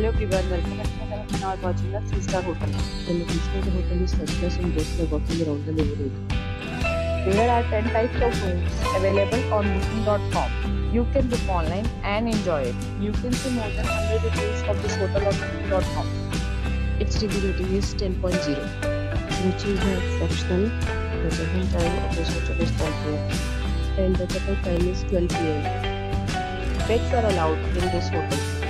Hello everyone, welcome to my channel. Now we're watching the 3-star hotel. The location of the hotel is first class and guests are walking around the neighborhood. There are 10 types of rooms available on booking.com. You can book online and enjoy it. You can see more than 100 reviews of this hotel on booking.com. Its review rating is 10.0, which is exceptional. The check-in time of this hotel is 12 pm and the check-out time is 12 pm. Pets are allowed in this hotel.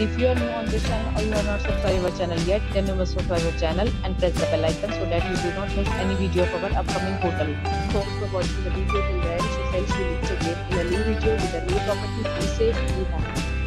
If you are new on this channel or you are not subscribed our channel yet, then you must subscribe our channel and press the bell icon so that you do not miss any video of our upcoming portal. Thanks for watching the video till the end. So friends, we meet again in a new video with a new property. Be safe, be happy.